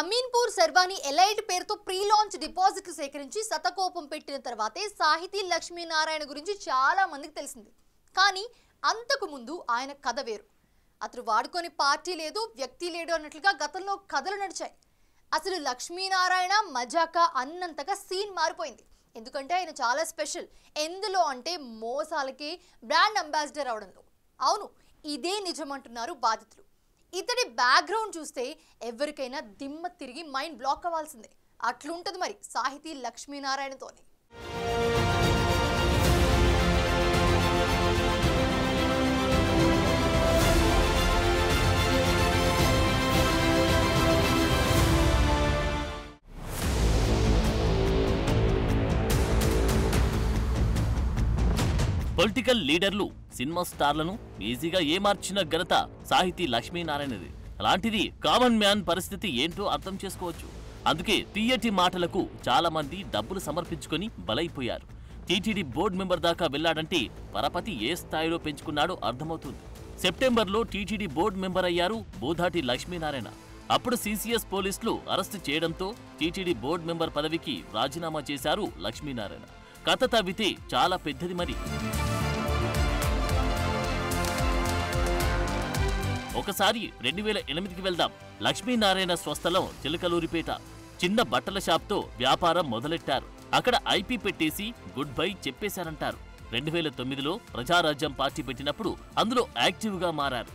Ameenpur Sharvani elite పేరుతో pre launch డిపాజిట్లు సేకరించి శతకోపం పెట్టిన తర్వాతే సాహితీ లక్ష్మీనారాయణ గురించి చాలా మందికి తెలిసింది. కానీ అంతకు ముందు ఆయన కథ వేరు. అతను వాడుకొని పార్టీ లేదు వ్యక్తి లేడు అన్నట్లుగా గతంలో కథలు నడిచాయి. అసలు లక్ష్మీనారాయణ మజాకా అన్నంతగా సీన్ మారిపోయింది. ఎందుకంటే ఆయన చాలా స్పెషల్. ఎందులో అంటే మోసాలకి బ్రాండ్ అంబాసిడర్ అవడంలో. అవును ఇదే నిజమంటున్నారు బాధితులు. ఇతడి బ్యాక్గ్రౌండ్ చూస్తే ఎవరికైనా దిమ్మ తిరిగి మైండ్ బ్లాక్ అవ్వాల్సిందే. అట్లుంటుంది మరి సాహితీ లక్ష్మీనారాయణతోని. పొలిటికల్ లీడర్లు సినిమా స్టార్లను ఈజీగా ఏమార్చిన ఘనత సాహితీ లక్ష్మీనారాయణది. అలాంటిది కామన్ మ్యాన్ పరిస్థితి ఏంటో అర్థం చేసుకోవచ్చు. అందుకే తీయటి మాటలకు చాలా మంది డబ్బులు సమర్పించుకొని బలైపోయారు. టీటీడీ బోర్డు మెంబర్ దాకా వెళ్ళాడంటే పరపతి ఏ స్థాయిలో పెంచుకున్నాడో అర్థమవుతుంది. సెప్టెంబర్లో టీటీడీ బోర్డు మెంబర్ అయ్యారు బోధాటి లక్ష్మీనారాయణ. అప్పుడు సీసీఎస్ పోలీసులు అరెస్టు చేయడంతో టీటీడీ బోర్డు మెంబర్ పదవికి రాజీనామా చేశారు లక్ష్మీనారాయణ. కథ తవ్వితే చాలా పెద్దది మరి. ఒకసారి రెండు వేల ఎనిమిదికి వెళ్దాం. లక్ష్మీనారాయణ స్వస్థలం చిలకలూరిపేట. చిన్న బట్టల షాప్తో వ్యాపారం మొదలెట్టారు. అక్కడ ఐపీ పెట్టేసి గుడ్ బై చెప్పేశారంటారు. రెండు వేల తొమ్మిదిలో ప్రజారాజ్యం పార్టీ పెట్టినప్పుడు అందులో యాక్టివ్గా మారారు.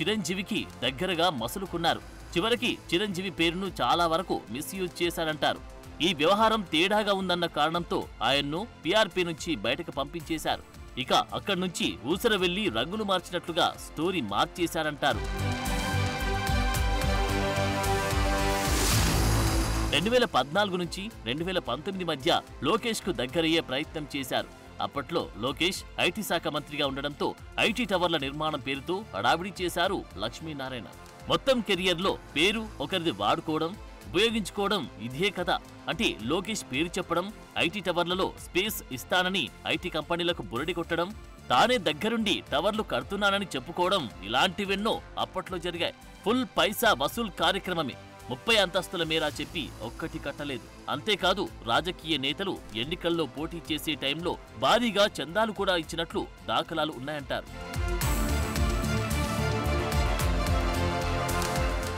చిరంజీవికి దగ్గరగా మసులుకున్నారు. చివరికి చిరంజీవి పేరును చాలా వరకు మిస్యూజ్ చేశారంటారు. ఈ వ్యవహారం తేడాగా ఉందన్న కారణంతో ఆయన్ను పీఆర్పీ నుంచి బయటకు పంపించేశారు. ఇక అక్కడి నుంచి ఊసర వెళ్ళి రంగులు మార్చినట్లుగా స్టోరీ మార్చేశారంటారు. రెండు వేల పద్నాలుగు నుంచి రెండు వేల పంతొమ్మిది మధ్య లోకేష్కు దగ్గరయ్యే ప్రయత్నం చేశారు. అప్పట్లో లోకేష్ ఐటీ శాఖ మంత్రిగా ఉండడంతో ఐటీ టవర్ల నిర్మాణం పేరుతో హడావిడి చేశారు లక్ష్మీనారాయణ. మొత్తం కెరియర్లో పేరు ఒకరిది వాడుకోవడం ఉపయోగించుకోవడం ఇదే కథ. అంటే లోకేష్ పేరు చెప్పడం ఐటీ టవర్లలో స్పేస్ ఇస్తానని ఐటీ కంపెనీలకు బురడి కొట్టడం తానే దగ్గరుండి టవర్లు కడుతున్నానని చెప్పుకోవడం ఇలాంటివెన్నో అప్పట్లో జరిగాయి. ఫుల్ పైసా వసూల్ కార్యక్రమమే. ముప్పై అంతస్తుల మేరా చెప్పి ఒక్కటి కట్టలేదు. అంతేకాదు రాజకీయ నేతలు ఎన్నికల్లో పోటీ చేసే టైంలో భారీగా చందాలు కూడా ఇచ్చినట్లు దాఖలాలు ఉన్నాయంటారు.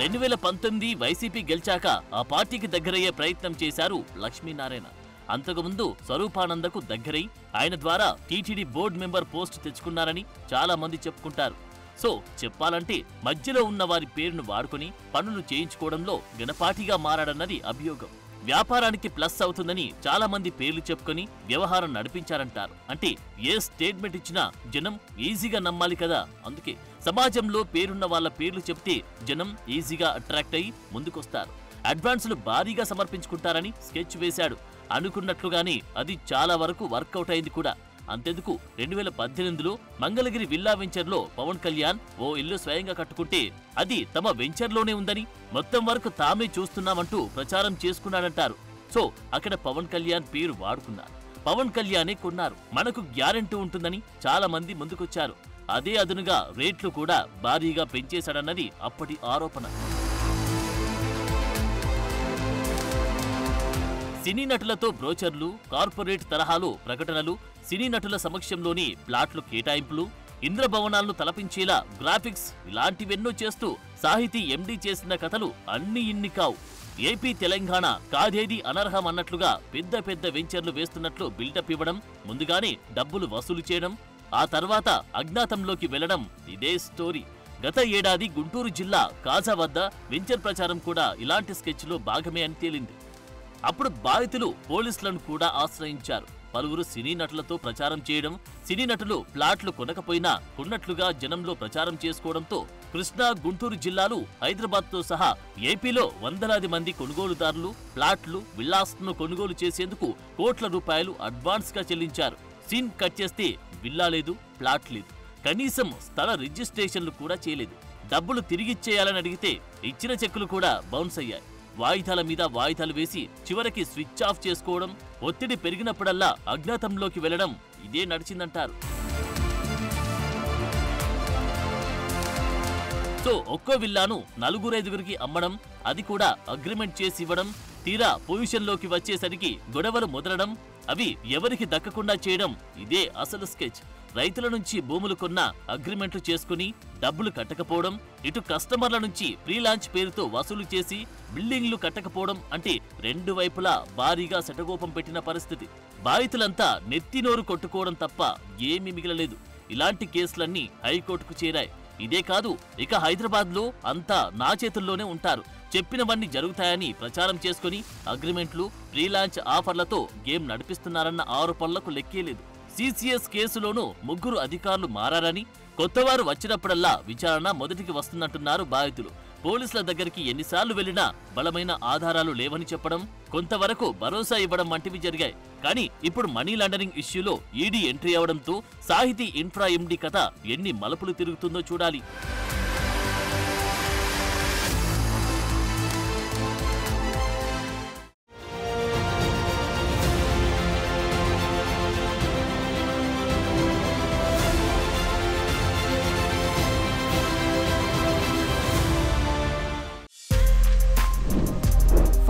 రెండు వేల పంతొమ్మిది వైసీపీ గెలిచాక ఆ పార్టీకి దగ్గరయ్యే ప్రయత్నం చేశారు లక్ష్మీనారాయణ. అంతకుముందు స్వరూపానందకు దగ్గరై ఆయన ద్వారా టీటీడీ బోర్డు మెంబర్ పోస్ట్ తెచ్చుకున్నారని చాలా మంది చెప్పుకుంటారు. సో చెప్పాలంటే మధ్యలో ఉన్న వారి పేరును వాడుకొని పనులు చేయించుకోవడంలో గణపాటిగా మారాడన్నది అభియోగం. వ్యాపారానికి ప్లస్ అవుతుందని చాలా మంది పేర్లు చెప్పుకొని వ్యవహారం నడిపించారంటారు. అంటే ఏ స్టేట్మెంట్ ఇచ్చినా జనం ఈజీగా నమ్మాలి కదా. అందుకే సమాజంలో పేరున్న వాళ్ళ పేర్లు చెప్తే జనం ఈజీగా అట్రాక్ట్ అయ్యి ముందుకొస్తారు. అడ్వాన్సులు భారీగా సమర్పించుకుంటారని స్కెచ్ వేశాడు. అనుకున్నట్లుగానే అది చాలా వరకు వర్కౌట్ అయింది కూడా. అంతెందుకు రెండు వేల పద్దెనిమిదిలో మంగళగిరి విల్లా వెంచర్లో పవన్ కళ్యాణ్ ఓ ఇల్లు స్వయంగా కట్టుకుంటే అది తమ వెంచర్లోనే ఉందని మొత్తం వరకు తామే చూస్తున్నామంటూ ప్రచారం చేసుకున్నాడంటారు. సో అక్కడ పవన్ కళ్యాణ్ పేరు వాడుకున్నారు. పవన్ కళ్యాణే కొన్నారు. మనకు గ్యారెంటీ ఉంటుందని చాలా మంది ముందుకొచ్చారు. అదే అదునుగా రేట్లు కూడా భారీగా పెంచేశాడన్నది అప్పటి ఆరోపణ. సినీ నటులతో బ్రోచర్లు కార్పొరేట్ తరహాలో ప్రకటనలు సినీ నటుల సమక్షంలోని ప్లాట్లు కేటాయింపులు ఇంద్రభవనాలను తలపించేలా గ్రాఫిక్స్ ఇలాంటివెన్నో చేస్తూ సాహితీ ఎండీ చేసిన కథలు అన్ని ఇన్ని కావు. ఏపీ తెలంగాణ కాదేది అనర్హం అన్నట్లుగా పెద్ద పెద్ద వెంచర్లు వేస్తున్నట్లు బిల్డప్ ఇవ్వడం ముందుగానే డబ్బులు వసూలు చేయడం ఆ తర్వాత అజ్ఞాతంలోకి వెళ్ళడం ఇదే స్టోరీ. గత ఏడాది గుంటూరు జిల్లా కాజా వద్ద వెంచర్ ప్రచారం కూడా ఇలాంటి స్కెచ్లో భాగమే అని తేలింది. అప్పుడు బాధితులు పోలీసులను కూడా ఆశ్రయించారు. పలువురు సినీ నటులతో ప్రచారం చేయడం సినీ నటులు ప్లాట్లు కొనకపోయినా కొన్నట్లుగా జనంలో ప్రచారం చేసుకోవడంతో కృష్ణా గుంటూరు జిల్లాలు హైదరాబాద్తో సహా ఏపీలో వందలాది మంది కొనుగోలుదారులు ప్లాట్లు విల్లాస్ను కొనుగోలు చేసేందుకు కోట్ల రూపాయలు అడ్వాన్స్గా చెల్లించారు. సీన్ కట్ చేస్తే విల్లా లేదు ప్లాట్ లేదు. కనీసం స్థల రిజిస్ట్రేషన్లు కూడా చేయలేదు. డబ్బులు తిరిగిచ్చేయాలని అడిగితే ఇచ్చిన చెక్కులు కూడా బౌన్స్ అయ్యాయి. వాయిదాల మీద వాయిదాలు వేసి చివరికి స్విచ్ ఆఫ్ చేసుకోవడం ఒత్తిడి పెరిగినప్పుడల్లా అజ్ఞాతంలోకి వెళ్ళడం ఇదే నడిచిందంటారు. సో ఒక్కో విల్లాను నలుగురైదుగురికి అమ్మడం అది కూడా అగ్రిమెంట్ చేసి ఇవ్వడం తీరా పొజిషన్లోకి వచ్చేసరికి గొడవలు మొదలడం అవి ఎవరికి దక్కకుండా చేయడం ఇదే అసలు స్కెచ్. రైతుల నుంచి భూములు కొన్న అగ్రిమెంట్లు చేసుకుని డబ్బులు కట్టకపోవడం ఇటు కస్టమర్ల నుంచి ఫ్రీలాంచ్ పేరుతో వసూలు చేసి బిల్డింగ్లు కట్టకపోవడం అంటే రెండు వైపులా భారీగా శటగోపం పెట్టిన పరిస్థితి. బాధితులంతా నెత్తినోరు కొట్టుకోవడం తప్ప ఏమీ మిగలలేదు. ఇలాంటి కేసులన్నీ హైకోర్టుకు చేరాయి. ఇదే కాదు ఇక హైదరాబాద్లో అంతా నా చేతుల్లోనే ఉంటారు. చెప్పినవన్నీ జరుగుతాయని ప్రచారం చేసుకుని అగ్రిమెంట్లు ఫ్రీలాంచ్ ఆఫర్లతో గేమ్ నడిపిస్తున్నారన్న ఆరోపణలకు లెక్కేలేదు సిసిఎస్ కేసులోనూ ముగ్గురు అధికారులు మారారని కొత్తవారు వచ్చినప్పుడల్లా విచారణ మొదటికి వస్తున్నట్టున్నారు బాధితులు. పోలీసుల దగ్గరికి ఎన్నిసార్లు వెళ్ళినా బలమైన ఆధారాలు లేవని చెప్పడం కొంతవరకు భరోసా ఇవ్వడం వంటివి జరిగాయి. కానీ ఇప్పుడు మనీ లాండరింగ్ ఇష్యూలో ఈడీ ఎంట్రీ అవడంతో సాహితీ ఇన్ఫ్రా ఎండి కథ ఎన్ని మలుపులు తిరుగుతుందో చూడాలి.